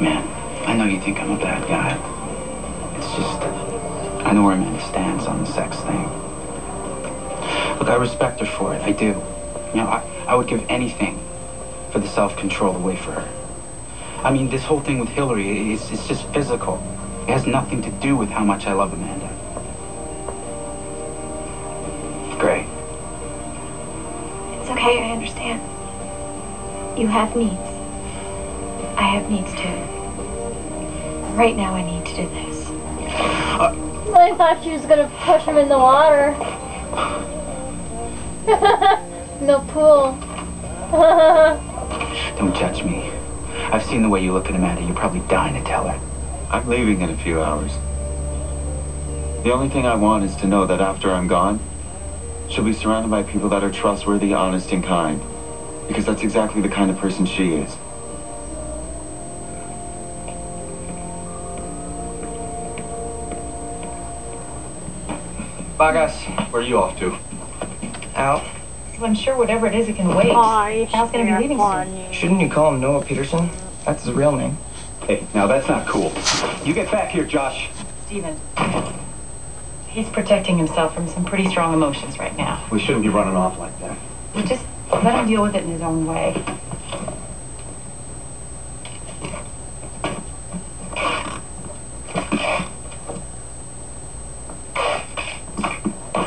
Man, I know you think I'm a bad guy. It's just, I know where Amanda stands on the sex thing. Look, I respect her for it. I do. You know, I, I would give anything for the self-control wait for her. I mean, this whole thing with Hillary is it's just physical. It has nothing to do with how much I love Amanda. Great. It's okay, I understand. You have needs. I have needs too. Right now, I need to do this. I thought she was gonna push him in the water. no pool. Don't judge me. I've seen the way you look at Amanda. You're probably dying to tell her. I'm leaving in a few hours. The only thing I want is to know that after I'm gone, she'll be surrounded by people that are trustworthy, honest, and kind. Because that's exactly the kind of person she is. Bye, guys. Where are you off to? Al, Well, I'm sure whatever it is, it can wait. Aw, Al's gonna be leaving soon. shouldn't you call him Noah Peterson? That's his real name. Hey, now that's not cool. You get back here, Josh. Steven. He's protecting himself from some pretty strong emotions right now. We shouldn't be running off like that. We just let him deal with it in his own way.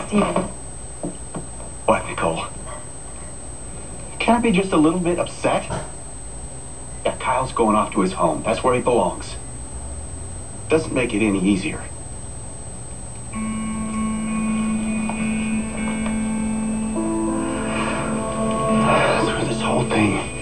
Steven, What, Nicole? Can I be just a little bit upset? Yeah, Kyle's going off to his home. That's where he belongs. Doesn't make it any easier. Through this whole thing,